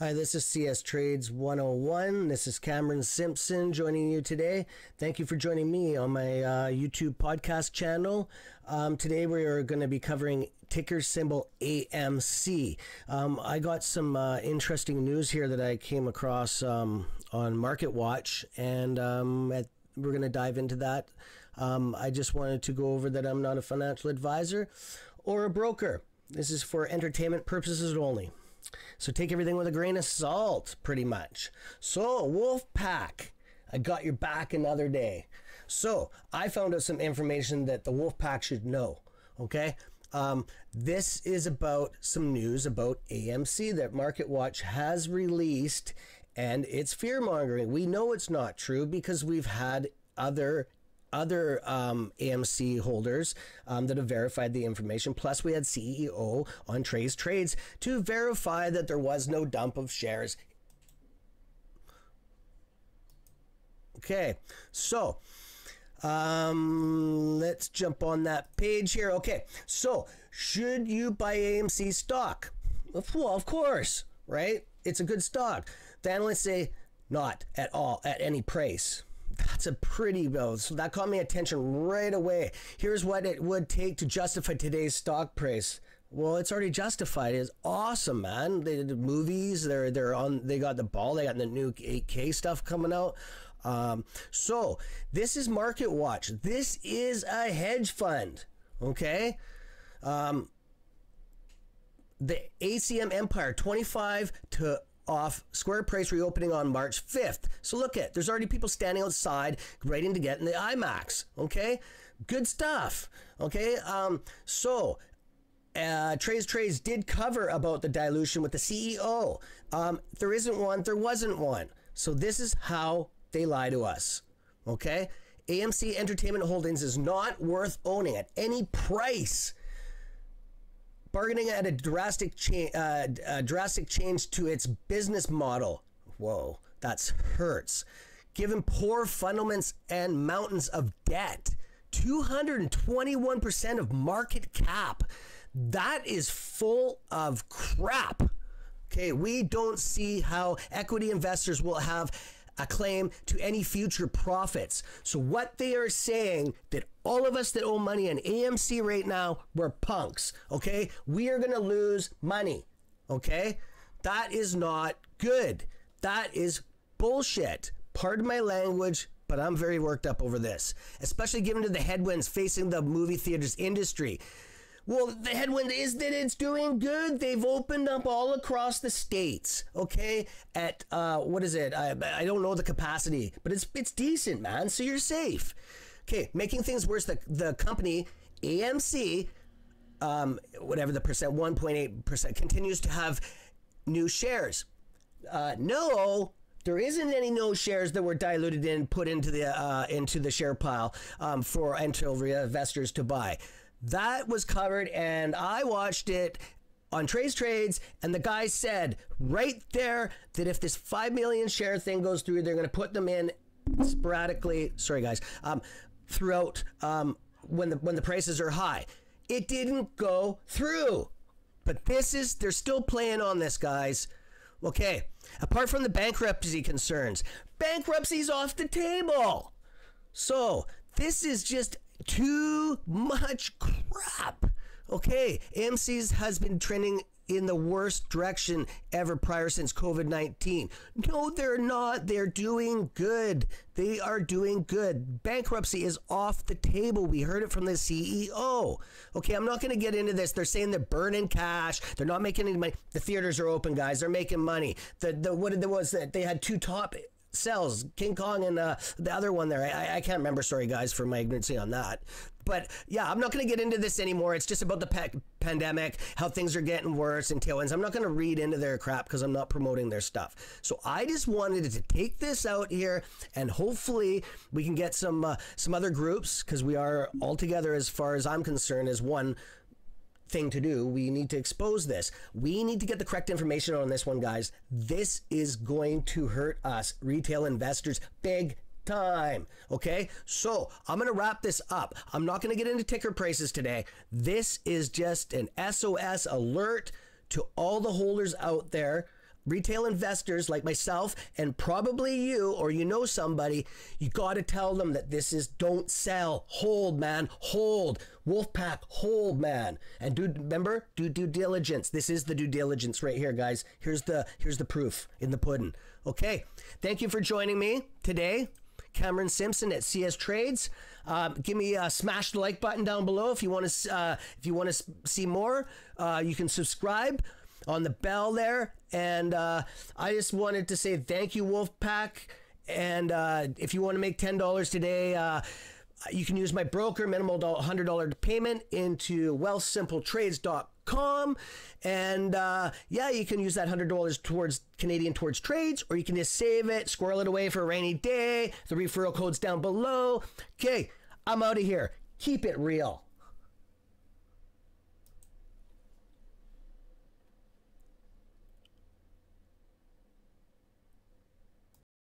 Hi, this is CS Trades 101. This is Cameron Simpson joining you today. Thank you for joining me on my uh, YouTube podcast channel. Um, today we are going to be covering ticker symbol AMC. Um, I got some uh, interesting news here that I came across um, on Market Watch, and um, at, we're going to dive into that. Um, I just wanted to go over that I'm not a financial advisor or a broker. This is for entertainment purposes only. So take everything with a grain of salt, pretty much. So, Wolf Pack, I got your back another day. So, I found out some information that the Wolf Pack should know. Okay? Um, this is about some news about AMC that Market Watch has released, and it's fear mongering. We know it's not true because we've had other other um, AMC holders um, that have verified the information. Plus, we had CEO on Treys Trades to verify that there was no dump of shares. Okay, so um, let's jump on that page here. Okay, so should you buy AMC stock? Well, of course, right? It's a good stock. The analysts say not at all at any price. That's a pretty bill. So that caught my attention right away. Here's what it would take to justify today's stock price. Well, it's already justified. It's awesome, man. They did movies. They're they're on. They got the ball. They got the new 8K stuff coming out. Um, so this is Market Watch. This is a hedge fund. Okay. Um, the ACM Empire 25 to off Square Price reopening on March 5th. So look at, there's already people standing outside waiting to get in the IMAX. Okay, good stuff. Okay, um, so uh, Treys Trades did cover about the dilution with the CEO. Um, there isn't one, there wasn't one. So this is how they lie to us. Okay, AMC Entertainment Holdings is not worth owning at any price bargaining at a drastic change, uh, a drastic change to its business model. Whoa, that hurts. Given poor fundamentals and mountains of debt, 221% of market cap. That is full of crap. Okay, we don't see how equity investors will have a claim to any future profits. So what they are saying that all of us that owe money in AMC right now, we're punks. Okay, we are going to lose money. Okay, that is not good. That is bullshit. Pardon my language, but I'm very worked up over this, especially given to the headwinds facing the movie theaters industry. Well, the headwind is that it's doing good. They've opened up all across the states. Okay, at uh, what is it? I, I don't know the capacity, but it's it's decent, man. So you're safe. Okay, making things worse, the the company AMC, um, whatever the percent, one point eight percent, continues to have new shares. Uh, no, there isn't any no shares that were diluted in put into the uh, into the share pile um, for until investors to buy. That was covered, and I watched it on Treys Trades, and the guy said right there that if this 5 million share thing goes through, they're going to put them in sporadically. Sorry, guys. Um, throughout um, when the when the prices are high, it didn't go through. But this is they're still playing on this, guys. Okay. Apart from the bankruptcy concerns, bankruptcy's off the table. So this is just too much crap. Okay, AMC's has been trending in the worst direction ever prior since COVID 19. No, they're not. They're doing good. They are doing good. Bankruptcy is off the table. We heard it from the CEO. Okay, I'm not going to get into this. They're saying they're burning cash. They're not making any money. The theaters are open, guys. They're making money. The, the what was that they had two top sells King Kong and uh, the other one there. I, I can't remember. Sorry, guys, for my ignorance on that. But yeah, I'm not going to get into this anymore. It's just about the pe- pandemic, how things are getting worse, and tailwinds. I'm not going to read into their crap because I'm not promoting their stuff. So I just wanted to take this out here, and hopefully we can get some uh, some other groups because we are all together, as far as I'm concerned, as one thing to do. We need to expose this. We need to get the correct information on this one, guys. This is going to hurt us, retail investors, big time. Okay, so I'm going to wrap this up. I'm not going to get into ticker prices today. This is just an SOS alert to all the holders out there retail investors like myself and probably you or you know somebody, you got to tell them that this is don't sell, hold, man, hold. Wolfpack, hold, man. And do remember, do due diligence. This is the due diligence right here, guys. Here's the here's the proof in the pudding. Okay. Thank you for joining me today. Cameron Simpson at CS Trades. Uh, give me a smash the like button down below if you want to uh, if you want to see more. Uh, you can subscribe on the bell there. And uh, I just wanted to say thank you, Wolfpack. And uh, if you want to make ten dollars today. Uh, you can use my broker minimal $100 payment into wealthsimpletrades.com and uh, yeah you can use that $100 towards canadian towards trades or you can just save it squirrel it away for a rainy day the referral code's down below okay i'm out of here keep it real